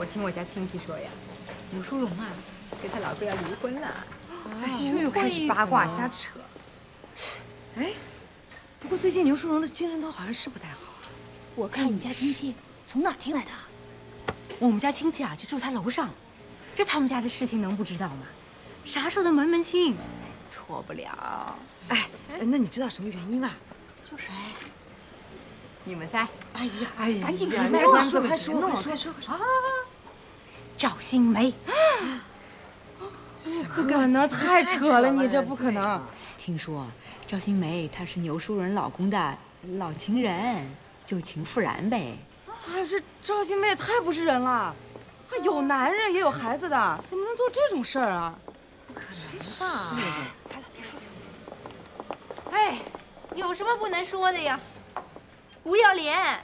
我听我家亲戚说呀，刘淑荣啊，跟她老公要离婚了。哎呦，又开始八卦瞎扯。哎，不过最近牛淑荣的精神头好像是不太好。我看你家亲戚从哪儿听来的？我们家亲戚啊，就住他楼上。这他们家的事情能不知道吗？啥事都门门清，错不了。哎，那你知道什么原因吗？就是哎。你们猜？哎呀，哎呀，赶紧卖关子，快说，快说，说，快说。赵新梅。不可能，太扯了！你这不可能。听说赵新梅她是牛淑人老公的老情人，旧情复燃呗。哎，这赵新梅也太不是人了，还有男人也有孩子的，怎么能做这种事儿啊？不可能吧？哎，有什么不能说的呀？不要脸，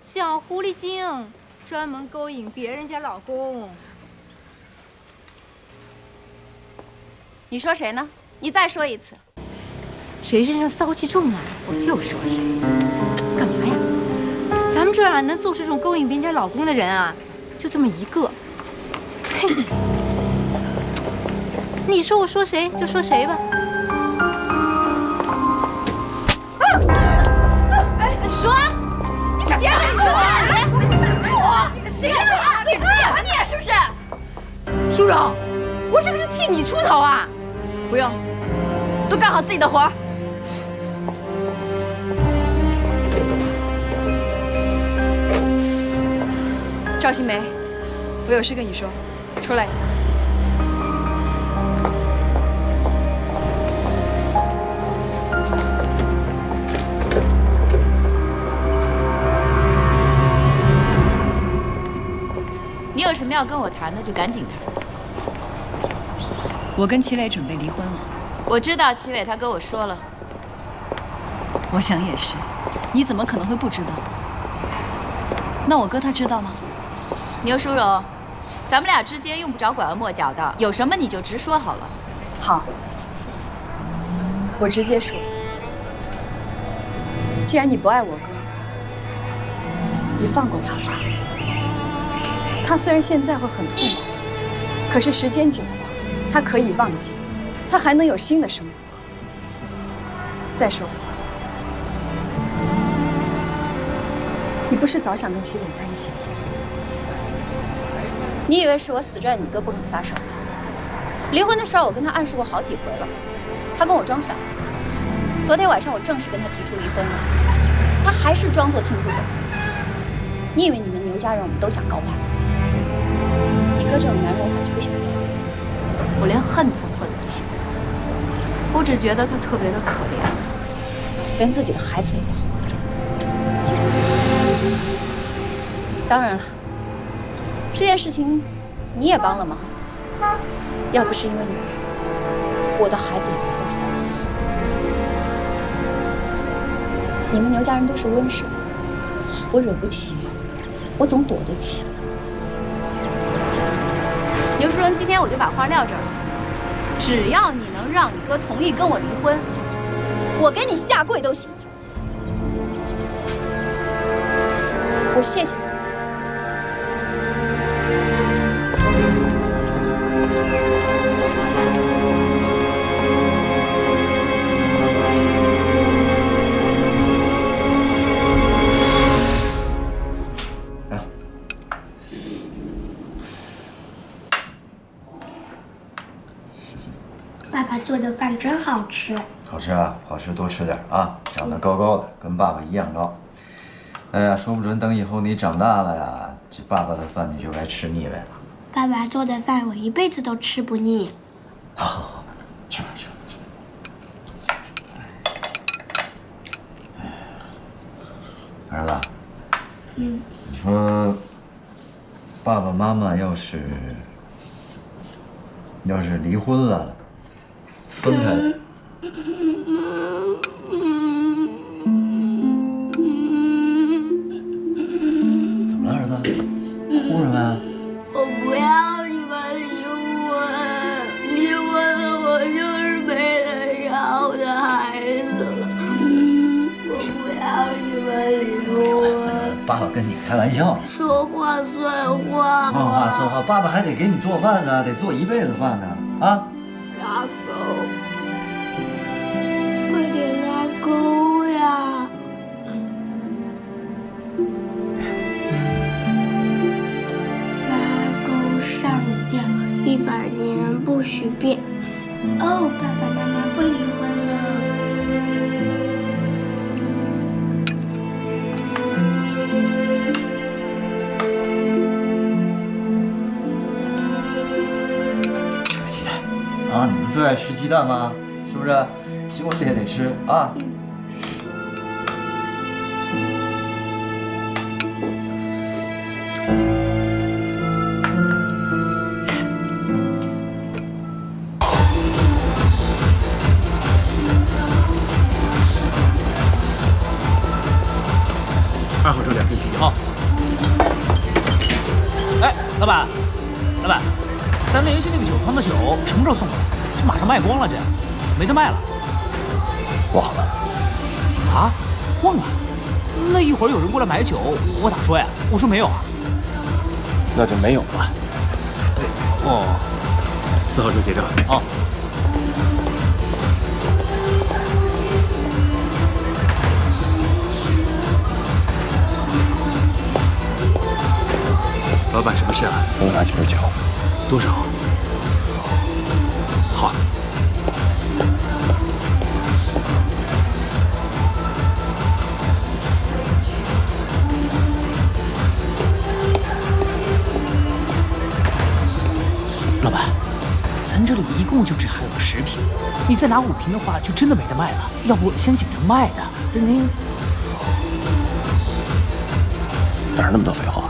小狐狸精，专门勾引别人家老公。你说谁呢？你再说一次。谁身上骚气重啊，我就说谁。干嘛呀？咱们这儿能做出这种勾引别人家老公的人啊，就这么一个。嘿，你说我说谁就说谁吧。啊！哎，你说，你接着说。你什么我？谁呀？你打你是不是？淑荣，我是不是替你出头啊。不用，都干好自己的活。赵新梅，我有事跟你说，出来一下。要跟我谈的，就赶紧谈。我跟齐磊准备离婚了，我知道齐磊，他跟我说了。我想也是，你怎么可能会不知道？那我哥他知道吗？牛淑荣，咱们俩之间用不着拐弯抹角的，有什么你就直说好了。好，我直接说。既然你不爱我哥，你放过他吧。他虽然现在会很痛苦，可是时间久了。他可以忘记，他还能有新的生活。再说，你不是早想跟齐伟在一起吗？你以为是我死拽你哥不肯撒手吗？离婚的事儿我跟他暗示过好几回了，他跟我装傻。昨天晚上我正式跟他提出离婚了，他还是装作听不懂。你以为你们牛家人我们都想高攀？这种男人我早就不想要。我连恨他都恨不起，我只觉得他特别的可怜，连自己的孩子都保护不了。当然了，这件事情你也帮了忙，要不是因为你，我的孩子也不会死。你们牛家人都是瘟神，我惹不起，我总躲得起。刘淑荣，今天我就把话撂这儿了。只要你能让你哥同意跟我离婚，我给你下跪都行。我谢谢你。真好吃，好吃啊，好吃多吃点啊，长得高高的，跟爸爸一样高。哎呀，说不准等以后你长大了呀，这爸爸的饭你就该吃腻歪了。爸爸做的饭我一辈子都吃不腻。好，好，好，吃吧，吃吧，吃。儿子，嗯，你说爸爸妈妈要是要是离婚了？分开。怎么了，儿子？哭什么呀？我不要你们离婚，离婚了我就是没人要的孩子了。我不要你们离婚。爸爸跟你开玩笑呢。说话算话。算话算话，爸爸还得给你做饭呢，得做一辈子饭呢。啊，快点拉钩呀！拉钩上吊，一百年不许变。哦，爸爸妈妈不离婚了。最爱吃鸡蛋吗？是不是？西红柿也得吃啊。二号这两瓶啤酒。哎，老板，老板，咱们联系那个酒庄的酒什么时候送过来？卖光了，这没得卖了。忘了。啊？忘了？那一会儿有人过来买酒，我咋说呀？我说没有啊。那就没有了。哦，四号桌结账。哦。老板，什么事啊？给我拿几瓶酒。多少？你再拿五瓶的话，就真的没得卖了。要不先捡着卖的，您哪儿那么多废话？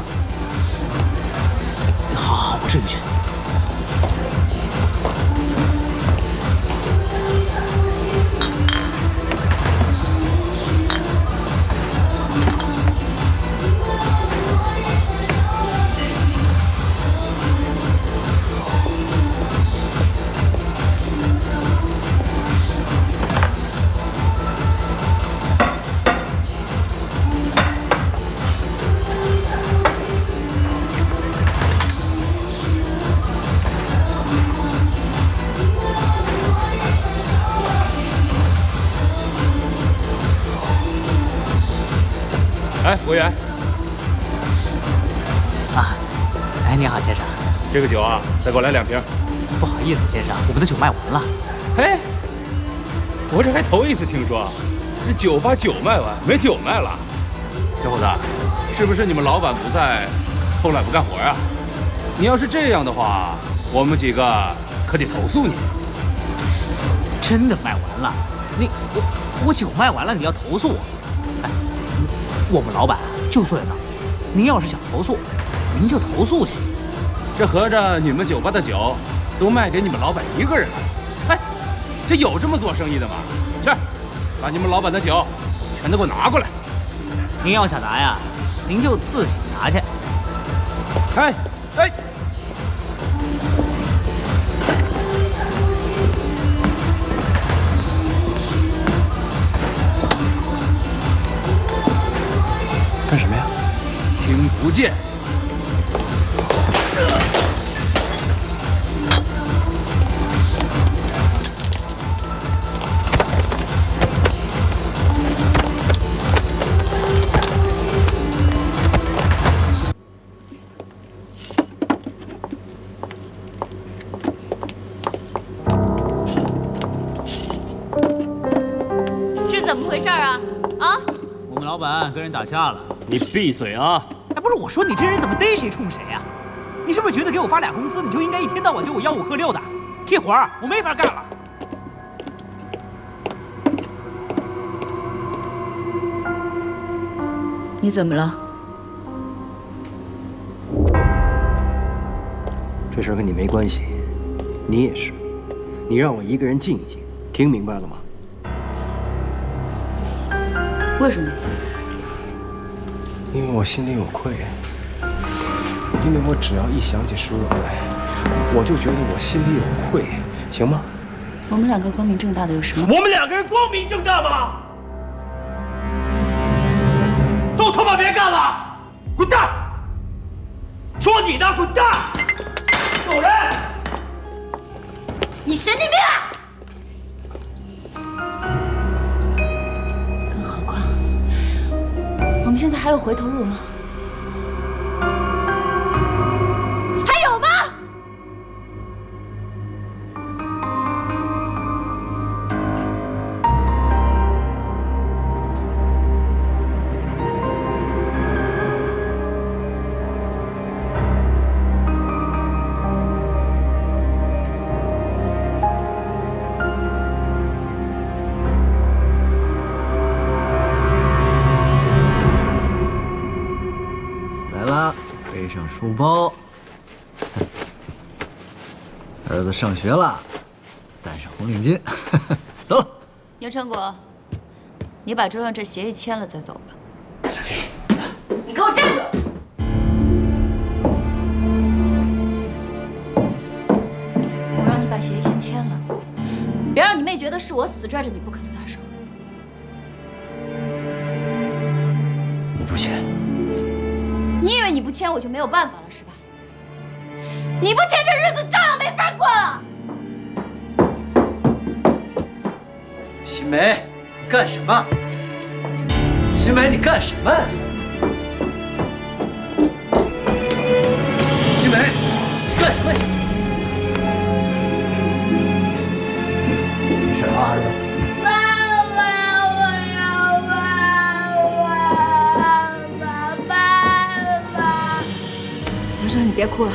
好好，我这就去。哎，服务员，啊，哎，你好，先生。这个酒啊，再给我来两瓶。不好意思，先生，我们的酒卖完了。哎，我这还头一次听说，这酒把酒卖完，没酒卖了。小伙子，是不是你们老板不在，偷懒不干活啊？你要是这样的话，我们几个可得投诉你。真的卖完了？你我我酒卖完了，你要投诉我？哎，我们老板就坐在那儿，您要是想投诉，您就投诉去。这合着你们酒吧的酒都卖给你们老板一个人了？哎，这有这么做生意的吗？去，把你们老板的酒全都给我拿过来。您要想拿呀，您就自己拿去。哎哎，不见。这怎么回事啊？啊？我们老板跟人打架了。你闭嘴啊！哎，不是，我说你这人怎么逮谁冲谁呀、你是不是觉得给我发俩工资，你就应该一天到晚对我吆五喝六的？这活儿我没法干了。你怎么了？这事跟你没关系，你也是，你让我一个人静一静，听明白了吗？为什么？因为我心里有愧，因为我只要一想起舒若来，我就觉得我心里有愧，行吗？我们两个光明正大的有什么？我们两个人光明正大吗？都他妈别干了！滚蛋！说你呢，滚蛋！走人！你神经病啊！现在还有回头路吗？子上学了，带上红领巾，走了。牛成国，你把桌上这协议签了再走吧。你给我站住！我让你把协议先签了，别让你妹觉得是我死拽着你不肯撒手。我不签。你以为你不签我就没有办法了是吧？你不签这日子照样没法过了。新梅，你干什么？新梅，你干什么？新梅，你干什么？没事啊，儿子。爸爸，我要爸爸，爸爸，刘正，你别哭了。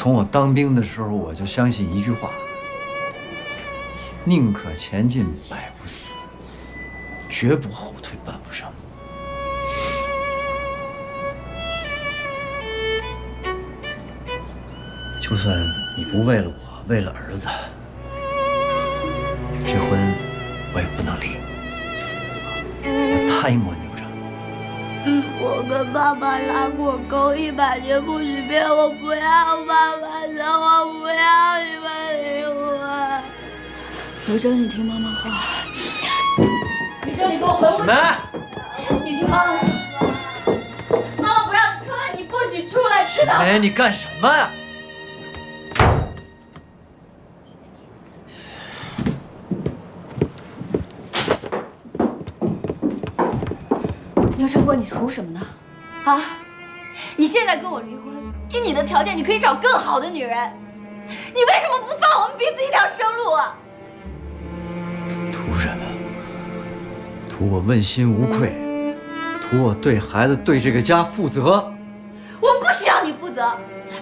从我当兵的时候，我就相信一句话：宁可前进，百不死，绝不后退半步生。就算你不为了我，为了儿子，这婚我也不能离。我答应过你。跟爸爸拉过钩，一百年不许变。我不要爸爸的，我不要你们离婚。刘真，你听妈妈话。刘真，你给我回屋。来，你听妈妈说。妈妈不让你出来，你不许出来，知道吗？哎，你干什么呀？你图什么呢？啊！你现在跟我离婚，以你的条件，你可以找更好的女人。你为什么不放我们彼此一条生路啊？图什么？图我问心无愧，图我对孩子、对这个家负责。我们不需要你负责，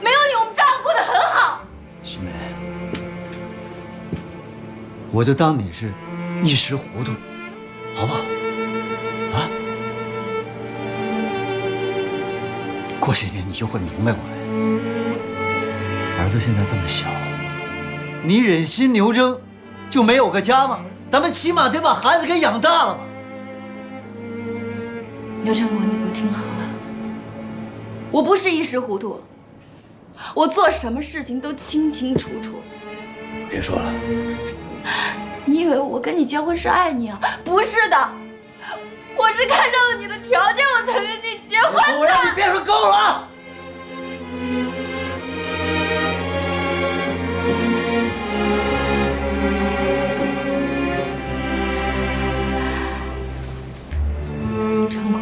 没有你，我们照样过得很好。新梅，我就当你是一时糊涂，过些年你就会明白过来。儿子现在这么小，你忍心牛争，就没有个家吗？咱们起码得把孩子给养大了吧？刘成国，你给我听好了，我不是一时糊涂，我做什么事情都清清楚楚。别说了，你以为我跟你结婚是爱你啊？不是的，我是看上了你的条件，我才跟你结婚的。我让你别说够了啊！成国，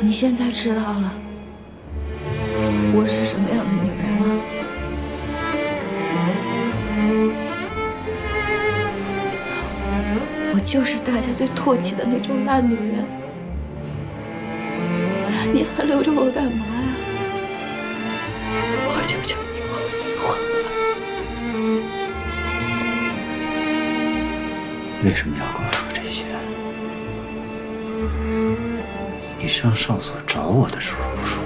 你现在知道了我是什么样的女就是大家最唾弃的那种烂女人。你还留着我干嘛呀？我求求你我们离婚吧为什么要跟我说这些你上哨所找我的时候不说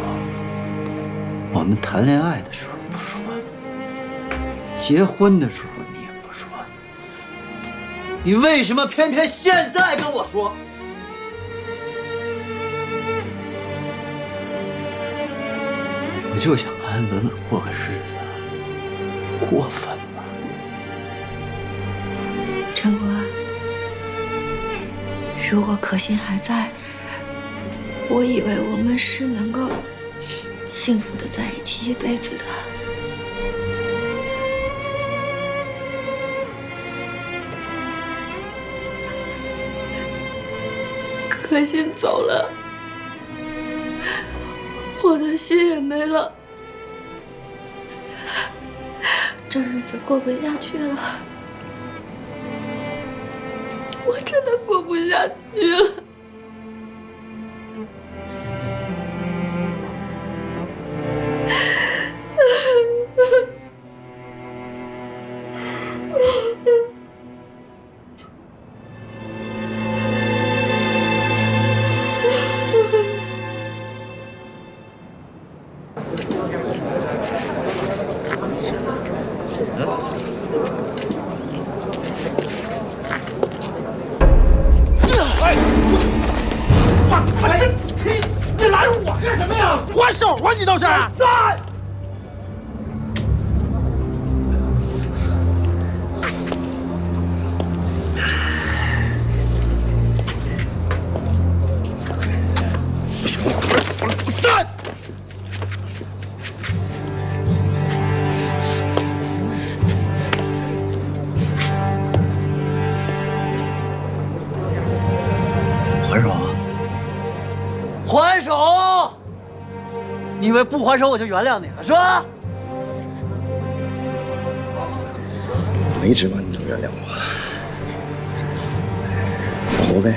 我们谈恋爱的时候不说结婚的时候你为什么偏偏现在跟我说？我就想安安稳稳过个日子，过分吗？陈国，如果可心还在，我以为我们是能够幸福的在一起一辈子的。可心走了，我的心也没了，这日子过不下去了。我真的过不下去了。不还手我就原谅你了是吧？我没指望你能原谅我，活呗。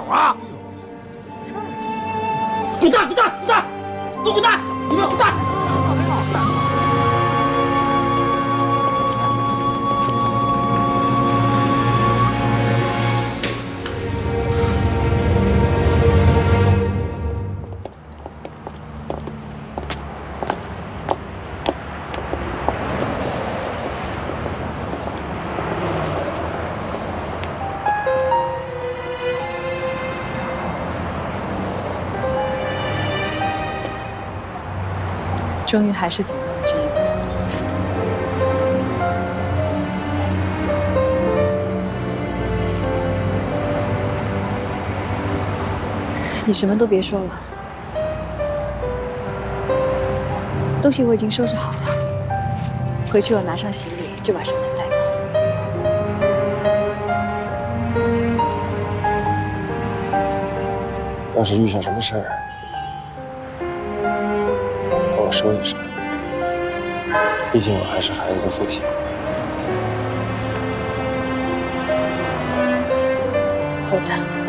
终于还是走到了这一步。你什么都别说了，东西我已经收拾好了，回去我拿上行李就把盛楠带走。要是遇上什么事儿，说一声。毕竟我还是孩子的父亲。好的。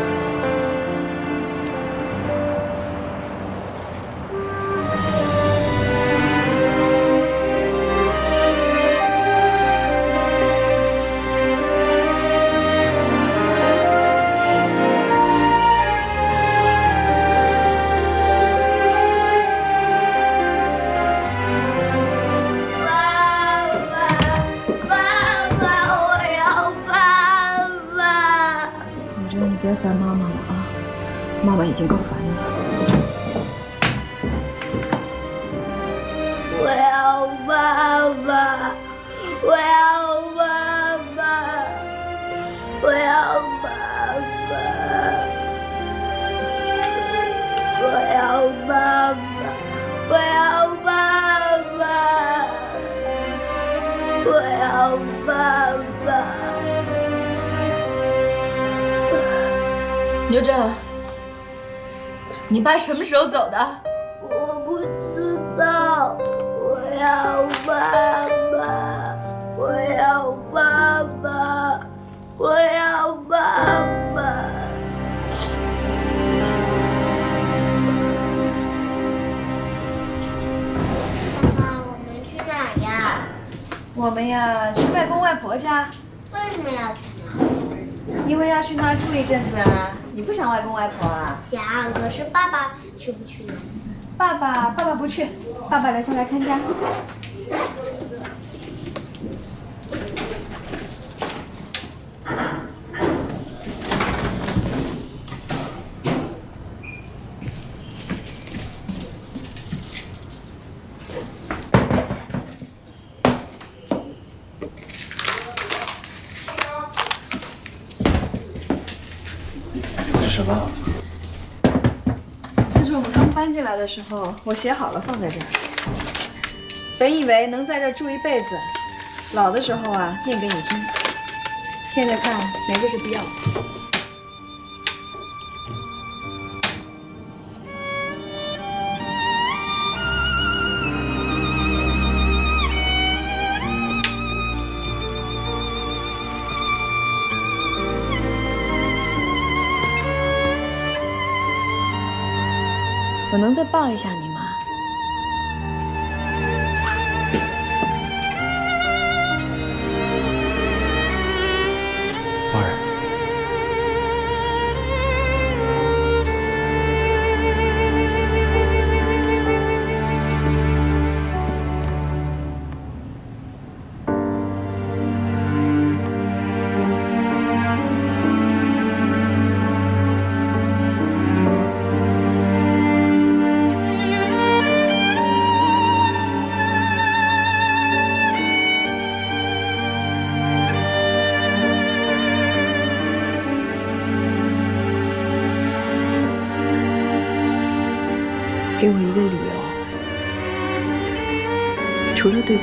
什么时候走的？我不知道，我要爸爸，我要爸爸，我要爸爸。妈妈，我们去哪儿呀？我们呀，去外公外婆家，为什么要去那？因为要去那儿住一阵子啊。你不想外公外婆可是爸爸去不去？爸爸，爸爸不去，爸爸留下来看家。这是什么？这是我们刚搬进来的时候，我写好了放在这儿。本以为能在这儿住一辈子，老的时候啊念给你听。现在看没这个必要。抱一下你。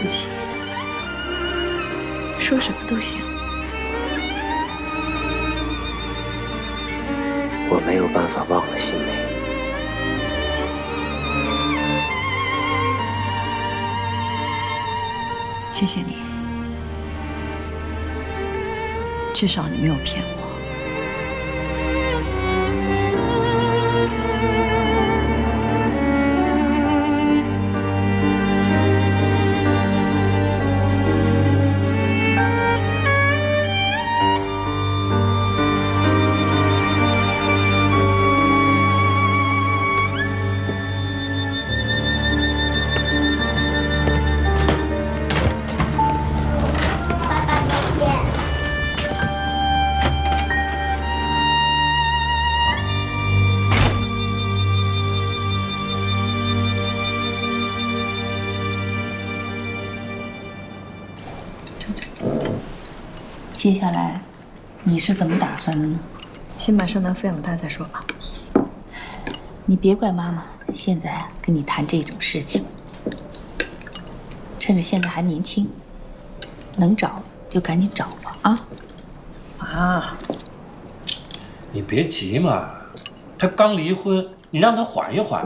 不起，说什么都行。我没有办法忘了心梅。谢谢你，至少你没有骗我。先把上当抚养大再说吧。你别怪妈妈现在跟你谈这种事情，趁着现在还年轻，能找就赶紧找吧啊！妈，你别急嘛，他刚离婚，你让他缓一缓。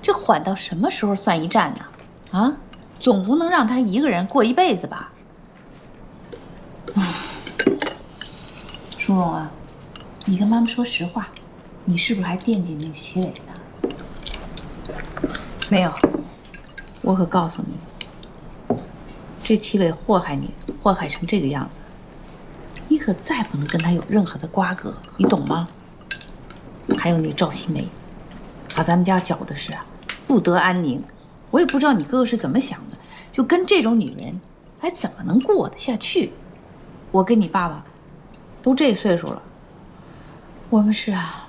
这缓到什么时候算一站呢？啊，总不能让他一个人过一辈子吧？唉，淑荣啊，你跟妈妈说实话，你是不是还惦记那个齐磊呢？没有，我可告诉你，这齐伟祸害你，祸害成这个样子，你可再不能跟他有任何的瓜葛，你懂吗？还有那赵新梅，把咱们家搅的是，不得安宁。我也不知道你哥哥是怎么想的，就跟这种女人，还怎么能过得下去？我跟你爸爸都这岁数了，我们是啊，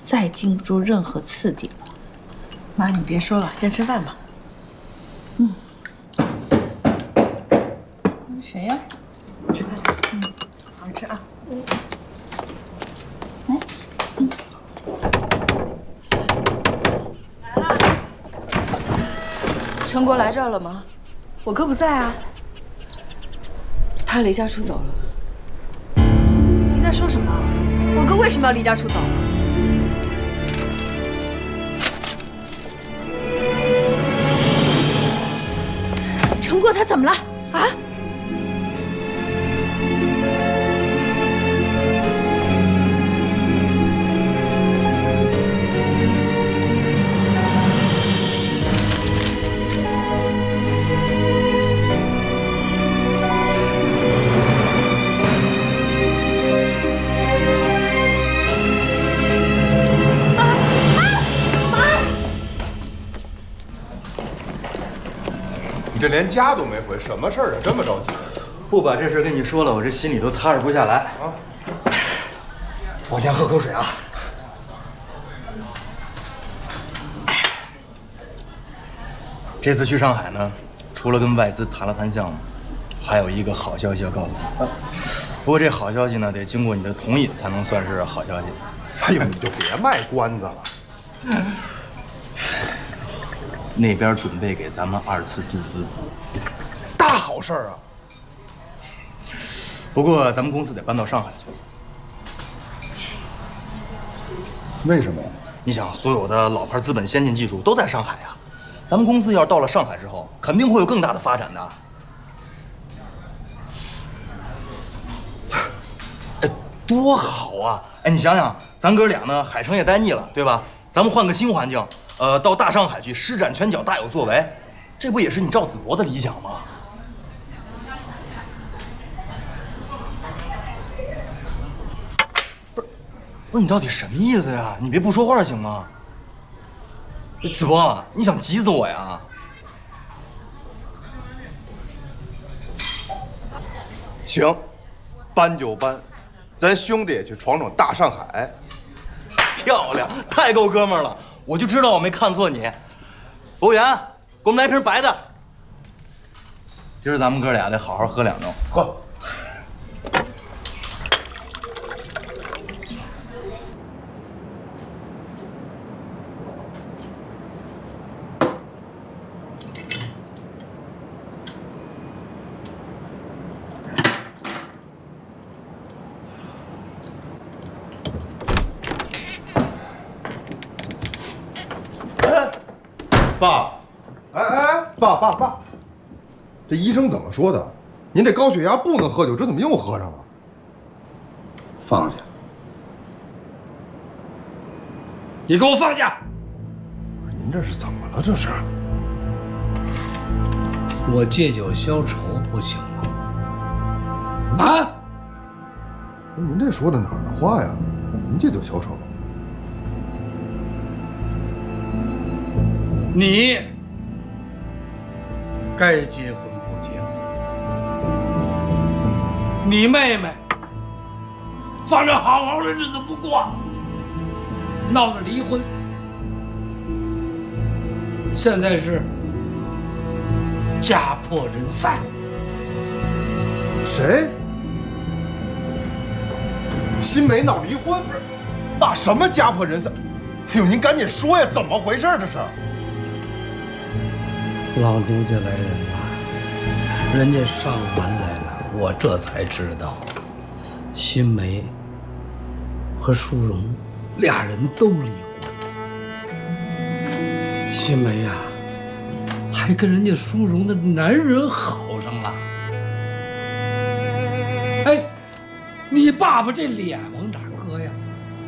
再经不住任何刺激了。妈，你别说了，先吃饭吧。嗯谁呀、吃饭。嗯，好好吃啊。陈国来这儿了吗？我哥不在啊。他离家出走了。你在说什么？我哥为什么要离家出走？陈果他怎么了？连家都没回，什么事儿啊？这么着急？不把这事跟你说了，我这心里都踏实不下来啊！我先喝口水啊。这次去上海呢，除了跟外资谈了谈项目，还有一个好消息要告诉你。不过这好消息呢，得经过你的同意才能算是好消息。哎呦，你就别卖关子了。那边准备给咱们二次注资，大好事儿啊！不过咱们公司得搬到上海去。为什么呀？你想，所有的老牌资本、先进技术都在上海呀。咱们公司要是到了上海之后，肯定会有更大的发展的。哎，多好啊！哎，你想想，咱哥俩呢，海城也待腻了，对吧？咱们换个新环境，呃，到大上海去施展拳脚，大有作为，这不也是你赵子博的理想吗？不是，不是你到底什么意思呀？你别不说话行吗？子博，你想急死我呀？行，搬就搬，咱兄弟也去闯闯大上海。漂亮，太够哥们儿了！我就知道我没看错你。服务员，给我们来瓶白的。今儿咱们哥俩得好好喝两盅。喝。爸，哎哎，爸爸爸，这医生怎么说的？您这高血压不能喝酒，这怎么又喝上了？放下！你给我放下！不是您这是怎么了？这是？我借酒消愁不行吗？啊？不是您这说的哪儿的话呀？您借酒消愁？你该结婚你妹妹放着好好的日子不过，闹着离婚，现在是家破人散。谁？新梅闹离婚？不是，爸，什么家破人散？哎呦，您赶紧说呀，怎么回事？这是？老牛家来人了，人家上门我这才知道，新梅和淑荣俩人都离婚。新梅呀，还跟人家淑荣的男人好上了。哎，你爸爸这脸往哪儿搁呀？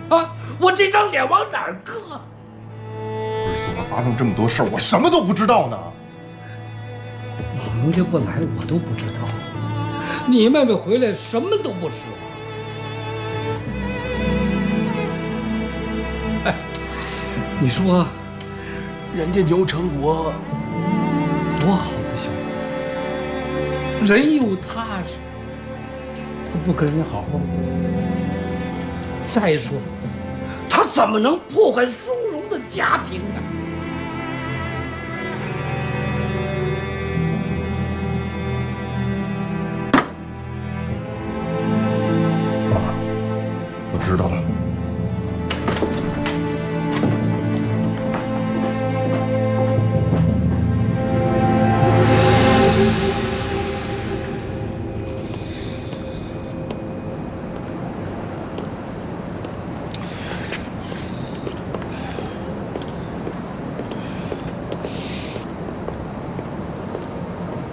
啊，我这张脸往哪儿搁？不是，怎么发生这么多事儿，我什么都不知道呢？老牛家不来，我都不知道。你妹妹回来什么都不说。哎，你说，人家牛成国多好的小伙，人又踏实，他不跟人家好好过。再说，他怎么能破坏淑荣的家庭呢？知道了。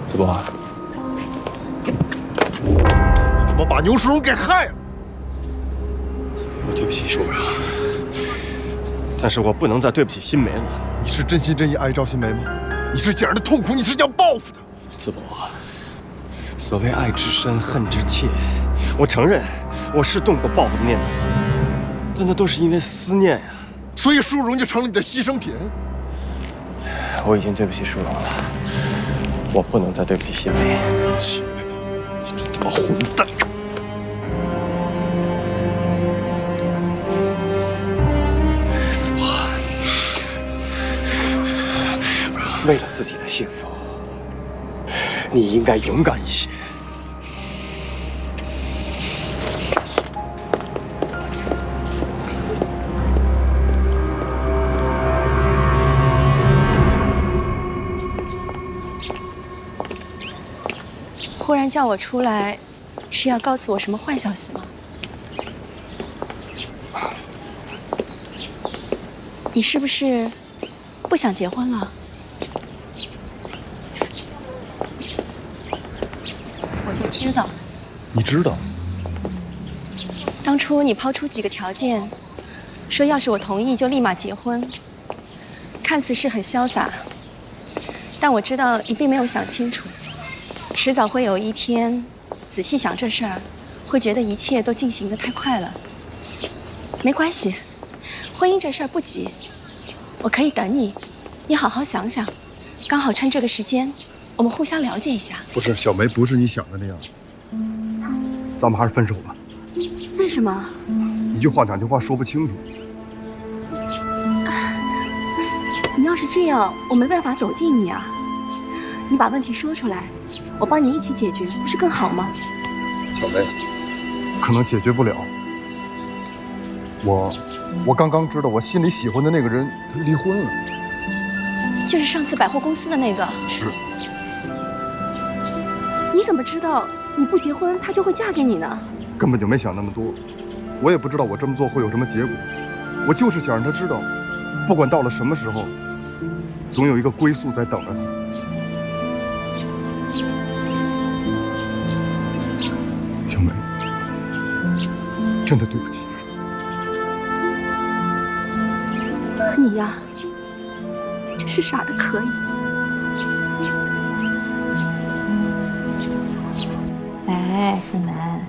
怎么？你他妈把牛世荣给害了！我对不起淑荣，但是我不能再对不起新梅了。你是真心真意爱赵新梅吗？你是想让她痛苦，你是想报复的。子博，所谓爱之深，恨之切，我承认我是动过报复的念头，但那都是因为思念呀。所以淑荣就成了你的牺牲品。我已经对不起淑荣了，我不能再对不起新梅。新梅，你这他妈混蛋！为了自己的幸福，你应该勇敢一些。忽然叫我出来，是要告诉我什么坏消息吗？你是不是不想结婚了？我就知道，你知道？当初你抛出几个条件，说要是我同意就立马结婚，看似是很潇洒，但我知道你并没有想清楚。迟早会有一天，仔细想这事儿，会觉得一切都进行的太快了。没关系，婚姻这事儿不急，我可以等你。你好好想想，刚好趁这个时间，我们互相了解一下。不是小梅，不是你想的那样。咱们还是分手吧。为什么？一句话两句话说不清楚。你要是这样，我没办法走近你啊。你把问题说出来。我帮你一起解决，不是更好吗？小梅，可能解决不了。我，我刚刚知道，我心里喜欢的那个人他离婚了。就是上次百货公司的那个。是。你怎么知道你不结婚她就会嫁给你呢？根本就没想那么多，我也不知道我这么做会有什么结果。我就是想让她知道，不管到了什么时候，总有一个归宿在等着她。小梅，真的对不起。你呀，真是傻的可以。来，盛楠，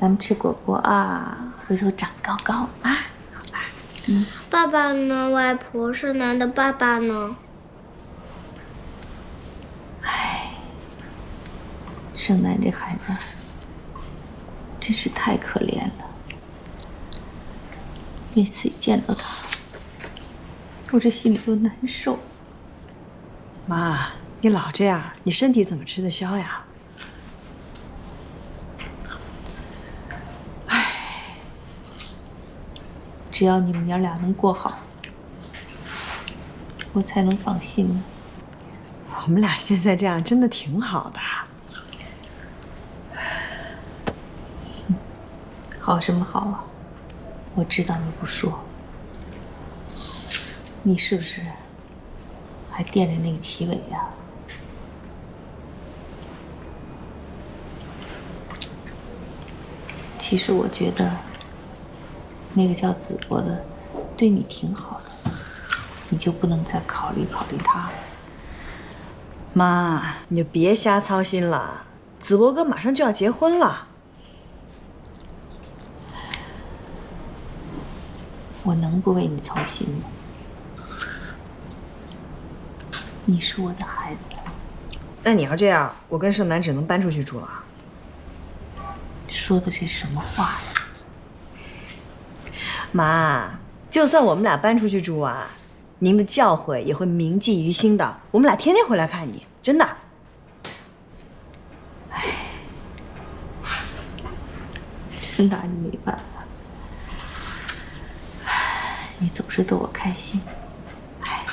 咱们吃果果啊，回头长高高啊，好吧？嗯。爸爸呢？外婆，盛楠的爸爸呢？哎，盛楠这孩子。真是太可怜了！每次一见到他，我这心里就难受。妈，你老这样，你身体怎么吃得消呀？只要你们娘俩能过好，我才能放心呢。我们俩现在这样真的挺好的。好什么好啊？我知道你不说，你是不是还惦着那个齐伟呀？其实我觉得那个叫子博的对你挺好的，你就不能再考虑考虑他？妈，你就别瞎操心了，子博哥马上就要结婚了。我能不为你操心吗？你是我的孩子。那你要这样，我跟盛楠只能搬出去住了。说的这什么话呀？妈，就算我们俩搬出去住啊，您的教诲也会铭记于心的。我们俩天天回来看你，真的。哎，真拿你没办法。你总是逗我开心，哎，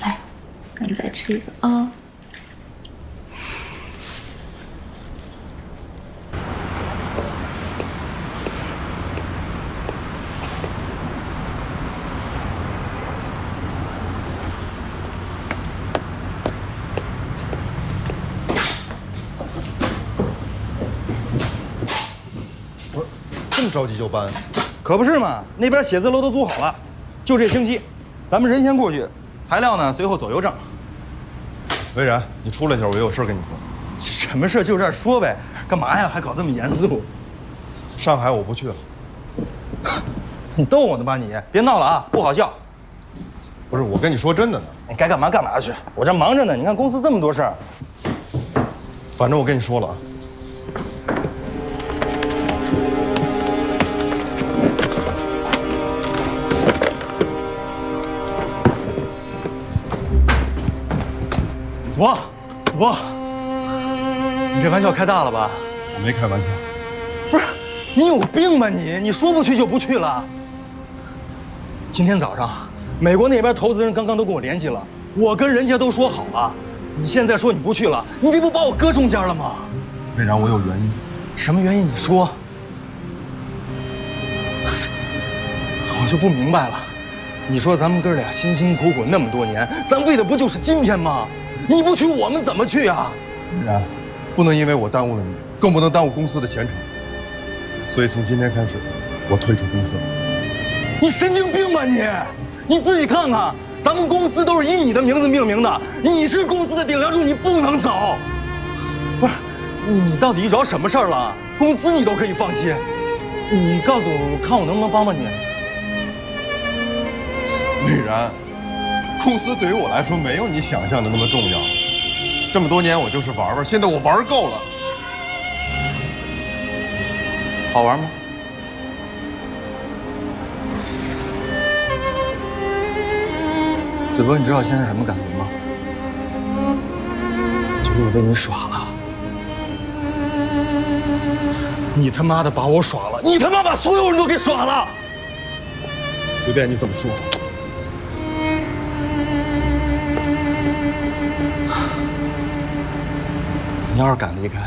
来，咱们再吃一个啊。着急就搬？可不是嘛，那边写字楼都租好了，就这星期，咱们人先过去，材料呢随后走邮政。魏然，你出来一下，我有事跟你说。什么事就这儿说呗，干嘛呀？还搞这么严肃？上海我不去了。你逗我呢吧你？别闹了啊，不好笑。不是，我跟你说真的呢。你该干嘛干嘛去，我这忙着呢。你看公司这么多事儿。反正我跟你说了啊。子博，子博，你这玩笑开大了吧？我没开玩笑。不是，你有病吧你？你说不去就不去了。今天早上，美国那边投资人刚刚都跟我联系了，我跟人家都说好了。你现在说你不去了，你这不把我搁中间了吗？魏然，我有原因。什么原因？你说。我就不明白了。你说咱们哥俩辛辛苦苦那么多年，咱为的不就是今天吗？你不去，我们怎么去啊？魏然，不能因为我耽误了你，更不能耽误公司的前程。所以从今天开始，我退出公司了。你神经病吧你！你自己看看，咱们公司都是以你的名字命名的，你是公司的顶梁柱，你不能走。不是，你到底遇着什么事儿了？公司你都可以放弃？你告诉我，看我能不能帮帮你？魏然，公司对于我来说没有你想象的那么重要。这么多年我就是玩玩，现在我玩够了。好玩吗？子博，你知道现在什么感觉吗？我觉得我被你耍了。你他妈的把我耍了！你他妈把所有人都给耍了！随便你怎么说。你要是敢离开，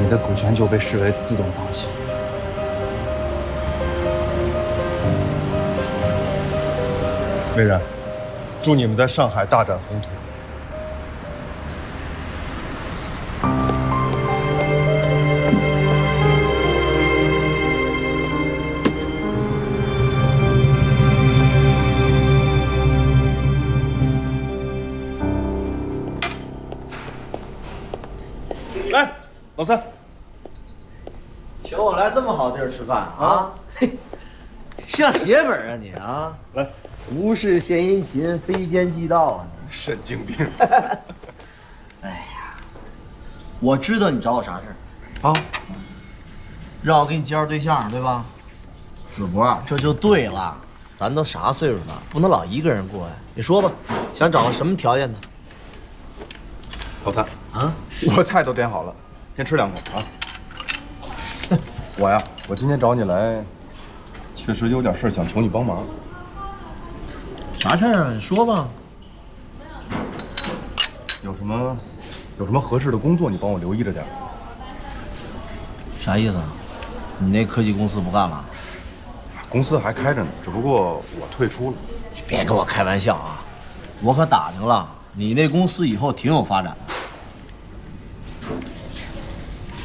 你的股权就被视为自动放弃。魏然，祝你们在上海大展宏图。老三，请我来这么好地儿吃饭啊？嘿，像写本啊你啊！来，无事献殷勤，非奸即盗啊你！神经病！哎呀，我知道你找我啥事儿啊？让我给你介绍对象对吧？子博，这就对了。咱都啥岁数了，不能老一个人过呀。你说吧，想找个什么条件的？老三啊，我菜都点好了，先吃两口啊。我呀，我今天找你来，确实有点事儿想求你帮忙。啥事儿啊？你说吧。有什么有什么合适的工作，你帮我留意着点。啥意思啊？你那科技公司不干了？公司还开着呢，只不过我退出了。你别跟我开玩笑啊！我可打听了，你那公司以后挺有发展的。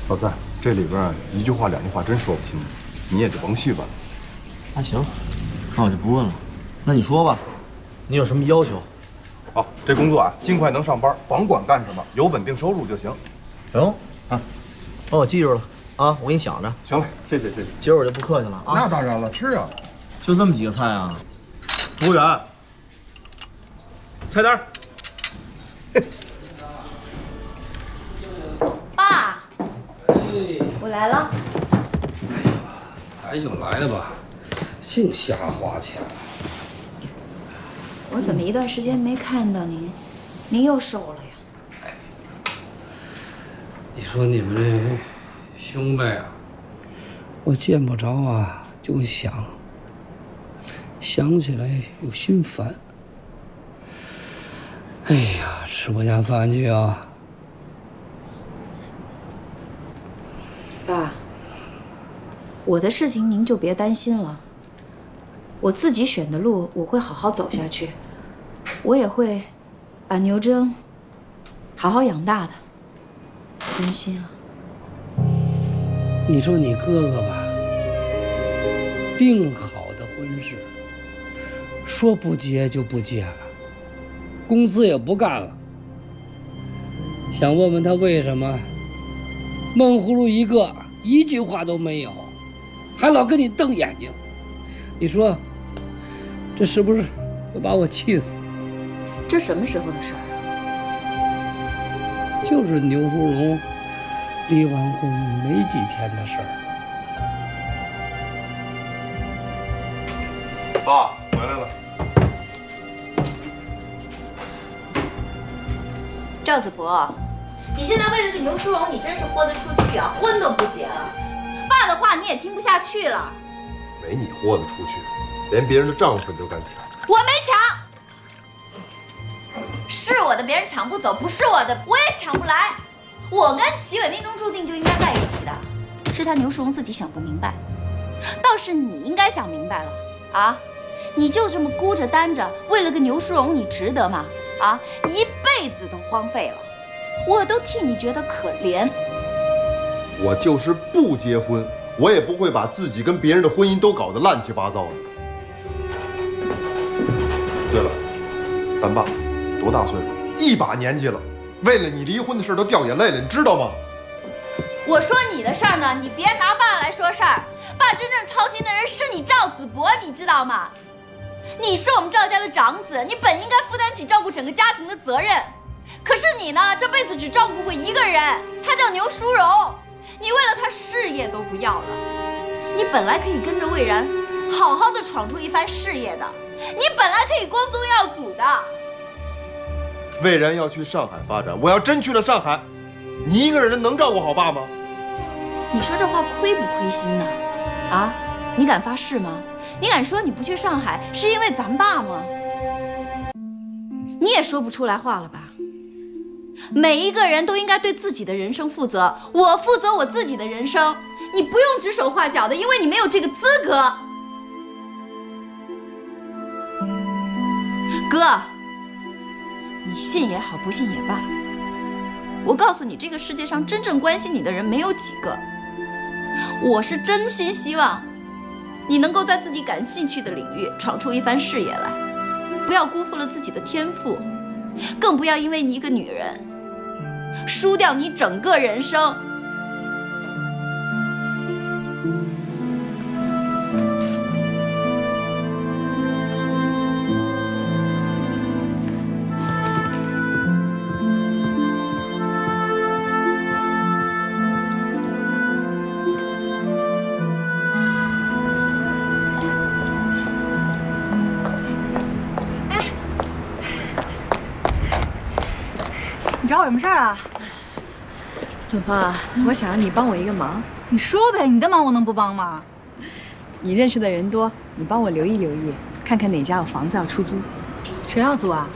老三，这里边一句话两句话真说不清楚，你也就甭细问了。那行，那我就不问了。那你说吧，你有什么要求？好，这工作啊，尽快能上班，甭管干什么，有稳定收入就行。行，啊，那我记住了啊，我给你想着。行了，谢谢谢谢。今儿我就不客气了啊。那当然了，吃啊。就这么几个菜啊？服务员，菜单。我来了。来就来了吧，净瞎花钱。我怎么一段时间没看到您？您又瘦了呀？你说你们这兄妹啊，我见不着啊就想，想起来又心烦。哎呀，吃不下饭去啊！爸，我的事情您就别担心了。我自己选的路，我会好好走下去。我也会把牛铮好好养大的。别担心啊。你说你哥哥吧，定好的婚事，说不结就不结了，公司也不干了。想问问他为什么？闷葫芦一个，一句话都没有，还老跟你瞪眼睛，你说这是不是要把我气死？这什么时候的事儿？就是牛淑荣离完婚没几天的事儿。爸回来了。赵子博，你现在为了个牛淑荣，你真是豁得出去啊，婚都不结了。爸的话你也听不下去了。没你豁得出去，连别人的丈夫你都敢抢。我没抢，是我的别人抢不走，不是我的我也抢不来。我跟齐伟命中注定就应该在一起的，是他牛淑荣自己想不明白，倒是你应该想明白了啊！你就这么孤着单着，为了个牛淑荣，你值得吗？啊，一辈子都荒废了，我都替你觉得可怜。我就是不结婚，我也不会把自己跟别人的婚姻都搞得乱七八糟的。对了，咱爸多大岁数？一把年纪了，为了你离婚的事都掉眼泪了，你知道吗？我说你的事儿呢，你别拿爸来说事儿。爸真正操心的人是你赵子博，你知道吗？你是我们赵家的长子，你本应该负担起照顾整个家庭的责任。可是你呢，这辈子只照顾过一个人，他叫牛淑荣。你为了他事业都不要了。你本来可以跟着魏然，好好的闯出一番事业的。你本来可以光宗耀祖的。魏然要去上海发展，我要真去了上海，你一个人能照顾好爸吗？你说这话亏不亏心呢？啊，你敢发誓吗？你敢说你不去上海是因为咱爸吗？你也说不出来话了吧？每一个人都应该对自己的人生负责，我负责我自己的人生，你不用指手画脚的，因为你没有这个资格。哥，你信也好，不信也罢，我告诉你，这个世界上真正关心你的人没有几个。我是真心希望。你能够在自己感兴趣的领域闯出一番事业来，不要辜负了自己的天赋，更不要因为你一个女人输掉你整个人生。我什么事儿啊？朵芳，我想让你帮我一个忙。你说呗，你的忙我能不帮吗？你认识的人多，你帮我留意留意，看看哪家有房子要出租。谁要租啊？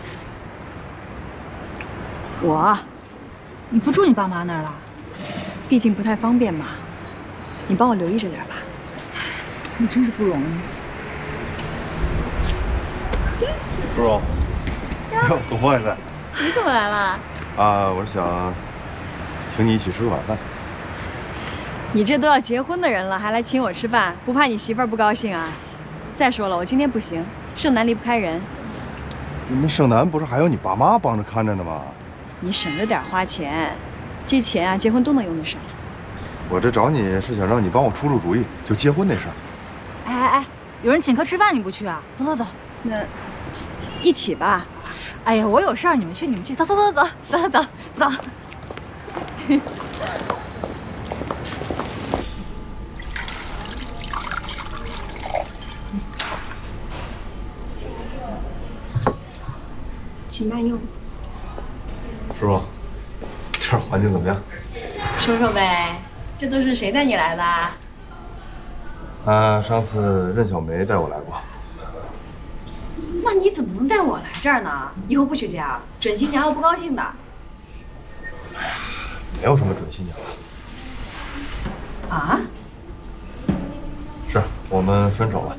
我。你不住你爸妈那儿了？毕竟不太方便嘛。你帮我留意着点吧。你真是不容易。淑荣，哟，朵芳也在。你怎么来了？啊，我是想请你一起吃个晚饭。你这都要结婚的人了，还来请我吃饭，不怕你媳妇儿不高兴啊？再说了，我今天不行，盛楠离不开人。那盛楠不是还有你爸妈帮着看着呢吗？你省着点花钱，这钱啊，结婚都能用得上。我这找你是想让你帮我出出主意，就结婚那事儿。哎哎哎，有人请客吃饭你不去啊？走走走，那一起吧。哎呀，我有事儿，你们去，你们去，走走走走走走走。请慢用。师傅，这儿环境怎么样？说说呗，这都是谁带你来的？啊，上次任小梅带我来过。那你怎么能带我来这儿呢？以后不许这样，准新娘要不高兴的。没有什么准新娘。啊？是我们分手了。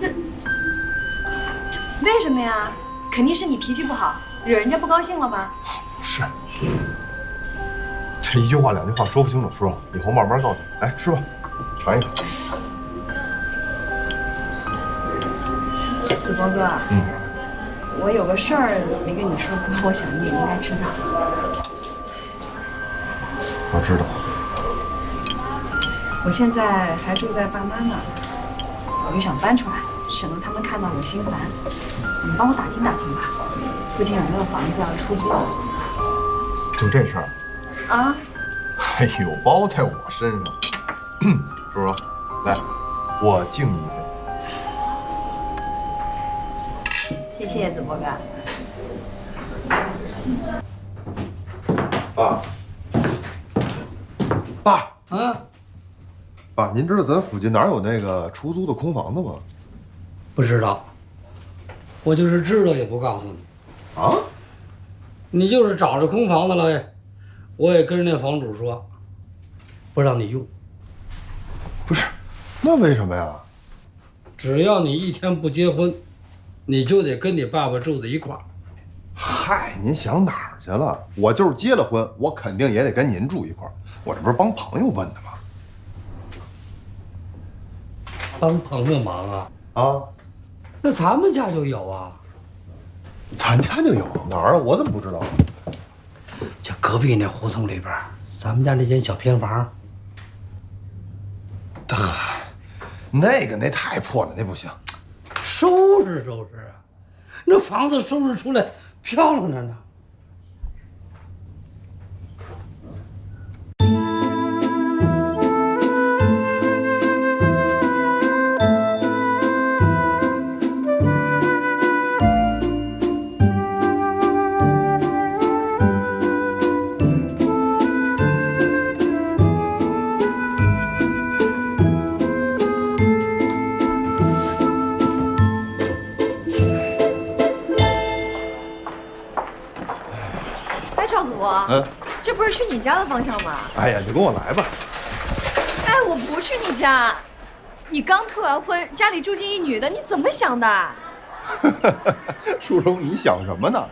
这为什么呀？肯定是你脾气不好，惹人家不高兴了吗？不是，这一句话两句话说不清楚，叔叔，以后慢慢告诉你。来吃吧，尝一口。子博哥，嗯，我有个事儿没跟你说，不过我想你也应该知道。我知道。我现在还住在爸妈那儿，我就想搬出来，省得他们看到我心烦。你帮我打听打听吧，附近有没有房子要出租？就这事儿，啊，哎呦，包在我身上。叔叔，来，我敬你谢谢子博哥。爸，爸，啊，爸，您知道咱附近哪有那个出租的空房子吗？不知道，我就是知道也不告诉你。啊？你就是找着空房子了，我也跟那房主说，不让你用。不是那为什么呀？只要你一天不结婚，你就得跟你爸爸住在一块儿。嗨，您想哪儿去了？我就是结了婚，我肯定也得跟您住一块儿。我这不是帮朋友问的吗？帮朋友忙啊？啊，那咱们家就有啊，咱家就有哪儿啊？我怎么不知道？就隔壁那胡同里边儿，咱们家那间小偏房。嗨，那个那太破了，那不行。收拾收拾啊，那房子收拾出来漂亮着呢。不是去你家的方向吗？哎呀，你跟我来吧。哎，我不去你家。你刚退完婚，家里住进一女的，你怎么想的？淑荣，你想什么呢？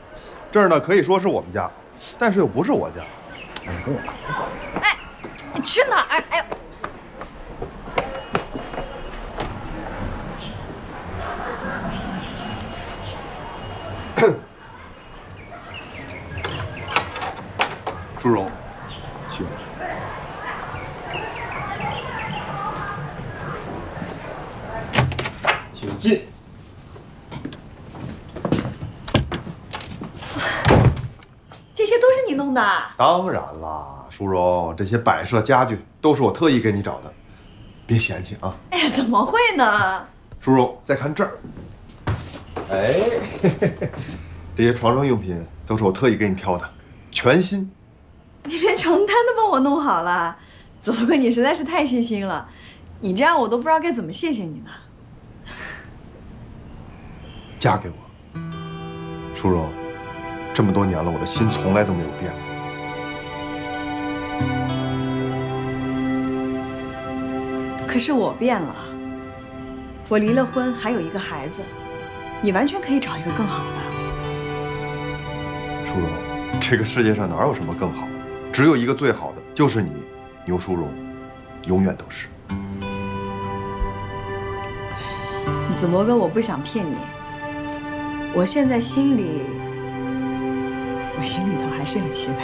这儿呢可以说是我们家，但是又不是我家。哎，你跟我来吧。哎，你去哪儿？哎呦，淑荣，请。请进。这些都是你弄的？当然啦，淑荣，这些摆设家具都是我特意给你找的，别嫌弃啊。哎呀，怎么会呢？淑荣，再看这儿，哎，嘿嘿嘿这些床上用品都是我特意给你挑的，全新。你连床单都帮我弄好了，子福哥，你实在是太细心了。你这样我都不知道该怎么谢谢你呢。嫁给我，淑荣，这么多年了，我的心从来都没有变过。可是我变了，我离了婚，还有一个孩子，你完全可以找一个更好的。淑荣，这个世界上哪有什么更好的？只有一个最好的，就是你，牛淑荣，永远都是。子墨哥，我不想骗你，我现在心里，我心里头还是有齐伟。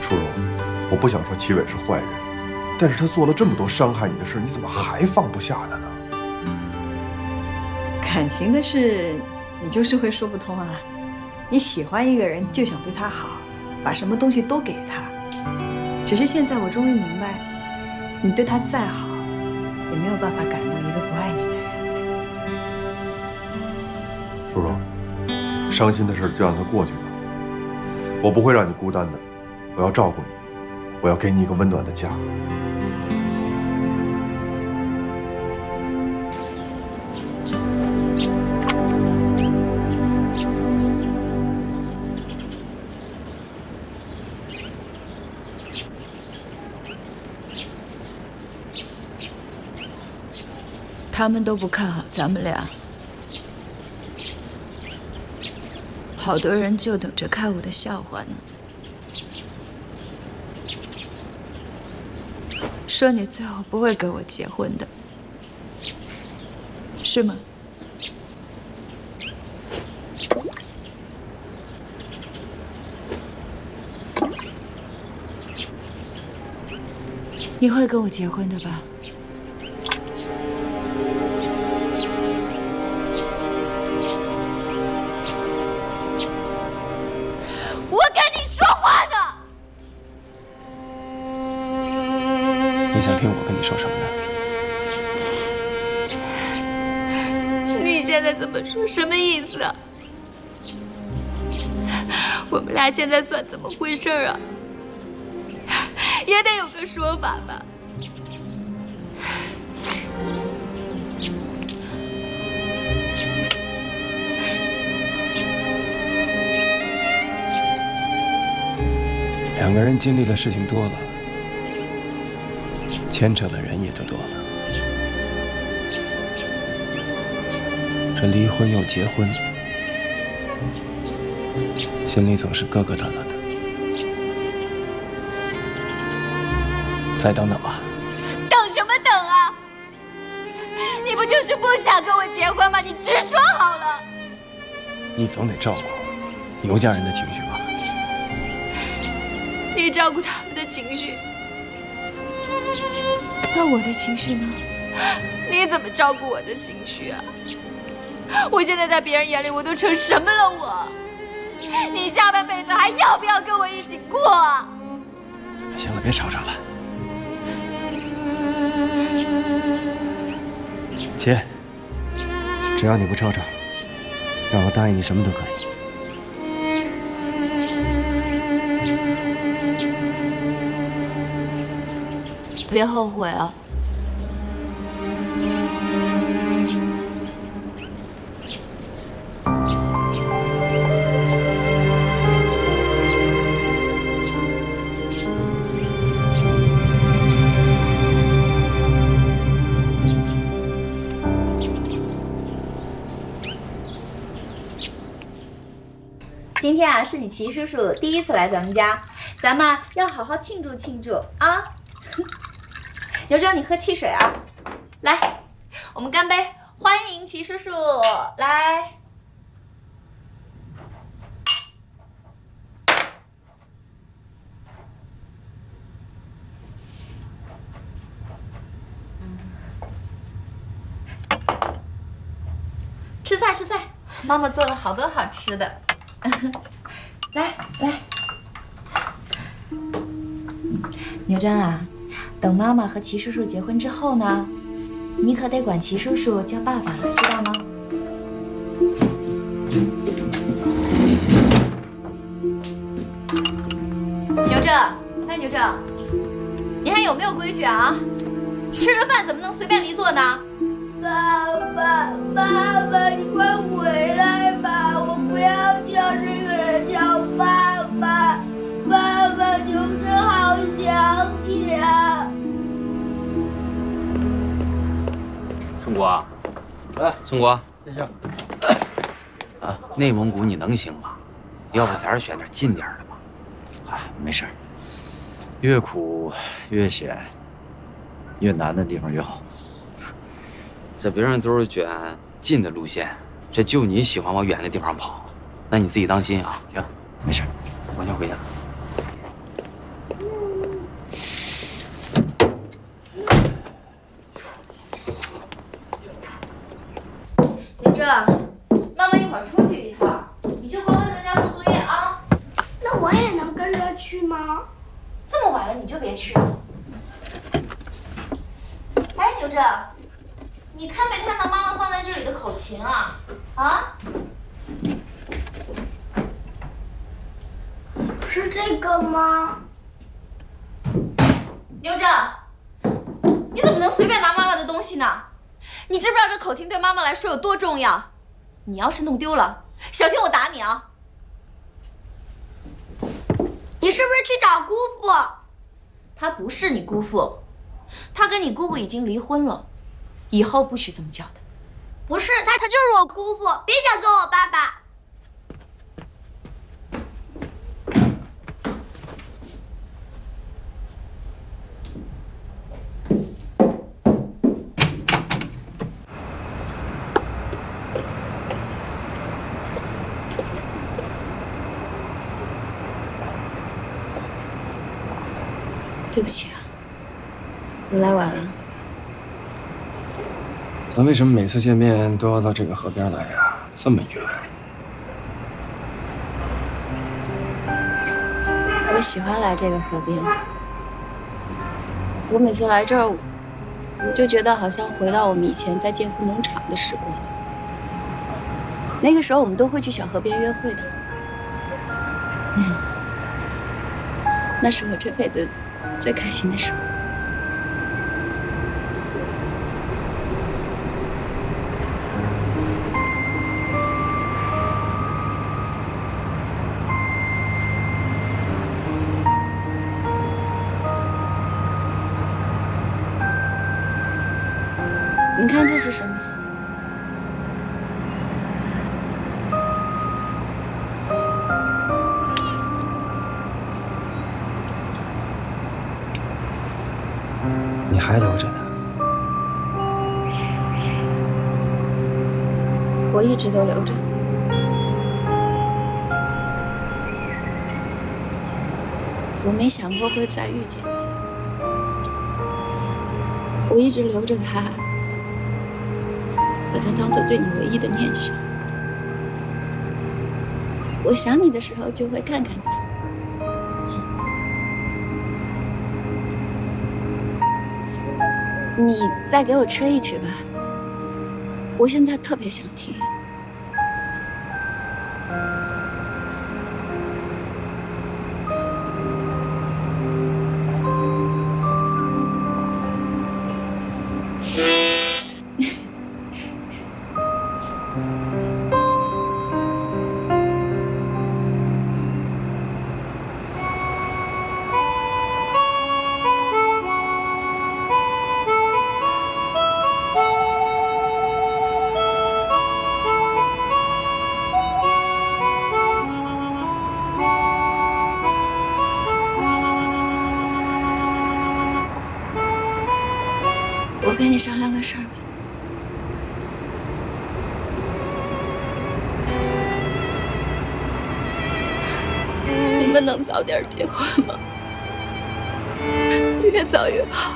淑荣，我不想说齐伟是坏人，但是他做了这么多伤害你的事，你怎么还放不下他呢？感情的事，你就是会说不通啊。你喜欢一个人，就想对他好，把什么东西都给他。只是现在我终于明白，你对他再好，也没有办法感动一个不爱你的人。叔叔，伤心的事就让它过去吧。我不会让你孤单的，我要照顾你，我要给你一个温暖的家。他们都不看好咱们俩，好多人就等着看我的笑话呢。说你最后不会跟我结婚的，是吗？你会跟我结婚的吧？说什么意思啊？我们俩现在算怎么回事啊？也得有个说法吧。两个人经历的事情多了，牵扯的人也就多了。这离婚又结婚，心里总是疙疙瘩瘩的。再等等吧。等什么等啊？你不就是不想跟我结婚吗？你直说好了。你总得照顾牛家人的情绪吧？你照顾他们的情绪，那我的情绪呢？你怎么照顾我的情绪啊？我现在在别人眼里我都成什么了？我，你下半辈子还要不要跟我一起过啊？行了，别吵吵了。姐，只要你不吵吵，让我答应你什么都可以。别后悔啊！是你齐叔叔第一次来咱们家，咱们要好好庆祝庆祝啊！牛正，你喝汽水啊！来，我们干杯，欢迎齐叔叔来。吃菜吃菜，妈妈做了好多好吃的。来来，牛真啊，等妈妈和齐叔叔结婚之后呢，你可得管齐叔叔叫爸爸了，知道吗？牛正，哎，牛正，你还有没有规矩啊？吃着饭怎么能随便离座呢？爸爸，爸爸，你快回来吧！我不要叫这好想你啊！宋国，哎，宋国，在这儿。啊，内蒙古你能行吗？要不咱选点近点的吧？哎，没事儿，越苦越险，越难的地方越好。这别人都是卷近的路线，这就你喜欢往远的地方跑，那你自己当心啊。行，没事，我先回去了。牛正，妈妈一会儿出去一趟，你就乖乖在家做作业啊。那我也能跟着去吗？这么晚了你就别去。哎，牛正，你看没看到妈妈放在这里的口琴啊？啊？是这个吗？刘正，你怎么能随便拿妈妈的东西呢？你知不知道这口琴对妈妈来说有多重要？你要是弄丢了，小心我打你啊！你是不是去找姑父？他不是你姑父，他跟你姑姑已经离婚了，以后不许这么叫他。不是他，他就是我姑父，别想做我爸爸。对不起啊，我来晚了。咱为什么每次见面都要到这个河边来呀？这么远。我喜欢来这个河边。我每次来这儿，我就觉得好像回到我们以前在建湖农场的时光。那个时候，我们都会去小河边约会的。嗯，那是我这辈子最开心的时光。你看这是什么？留着呢？我一直都留着。我没想过会再遇见你，我一直留着它，把它当做对你唯一的念想。我想你的时候就会看看它。你再给我吹一曲吧，我现在特别想听。早点结婚吗？越早越好。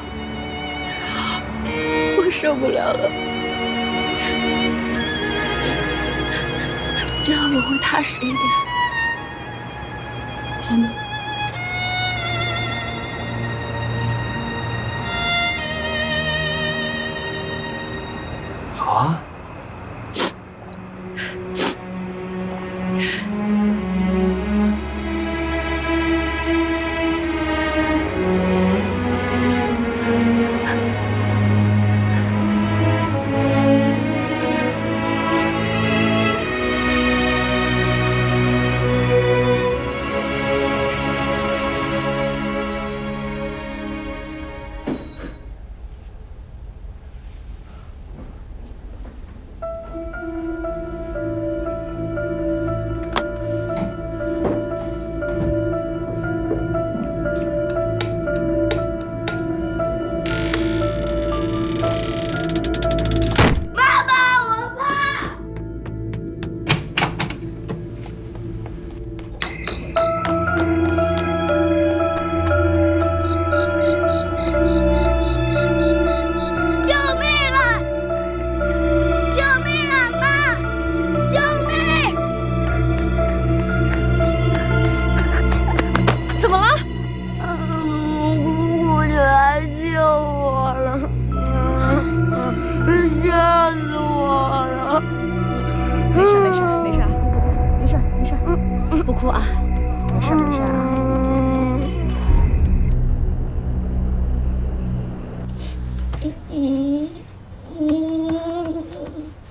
我受不了了，这样我会踏实一点，好吗？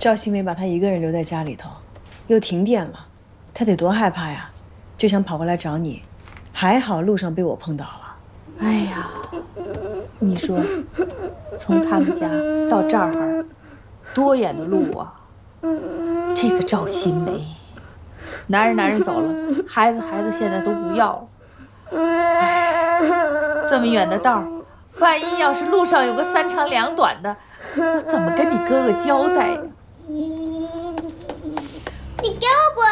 赵新梅把他一个人留在家里头，又停电了，他得多害怕呀，就想跑过来找你，还好路上被我碰到了。哎呀，你说，从他们家到这儿，多远的路啊！这个赵新梅，男人男人走了，孩子孩子现在都不要了。哎，这么远的道，万一要是路上有个三长两短的，我怎么跟你哥哥交代呀？你给我滚！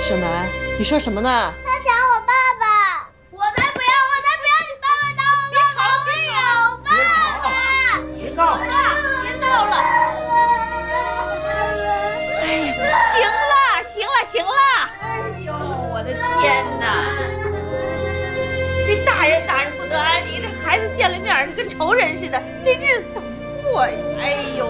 小南，你说什么呢？他抢我爸爸！我才不要！我才不要你爸爸当我爸爸！我要我爸爸！别闹了！别闹了！哎呀，行了，行了，行了！哎呦，我的天哪！这大人打人不得安宁，这孩子见了面就跟仇人似的，这日子怎么过呀？哎呦！